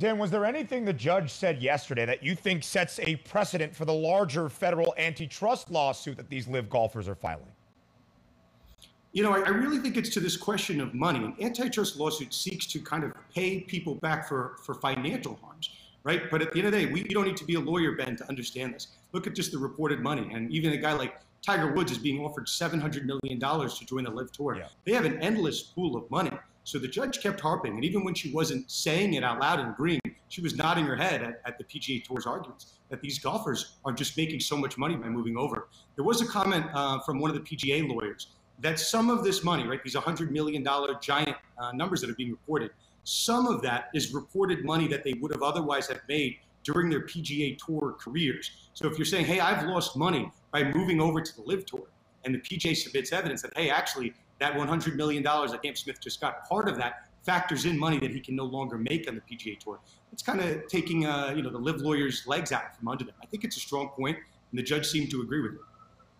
Dan, was there anything the judge said yesterday that you think sets a precedent for the larger federal antitrust lawsuit that these LIV golfers are filing? You know, I, I, really think it's to this question of money. An antitrust lawsuit seeks to kind of pay people back for, for financial harms, right? But at the end of the day, we, you don't need to be a lawyer, Ben, to understand this. Look at just the reported money. And even a guy like Tiger Woods is being offered $700 million to join the LIV Tour. Yeah. They have an endless pool of money. So the judge kept harping. And even when she wasn't saying it out loud and agreeing, she was nodding her head at, at the PGA Tour's arguments that these golfers are just making so much money by moving over. There was a comment uh, from one of the PGA lawyers that some of this money, right, these $100 million giant uh, numbers that are being reported, some of that is reported money that they would have otherwise have made during their PGA Tour careers. So if you're saying, hey, I've lost money by moving over to the LIV Tour, and the PGA submits evidence that, hey, actually, that $100 million that Cam Smith just got, part of that factors in money that he can no longer make on the PGA Tour. It's kind of taking, uh, you know, the LIV lawyers' legs out from under them. I think it's a strong point, and the judge seemed to agree with it.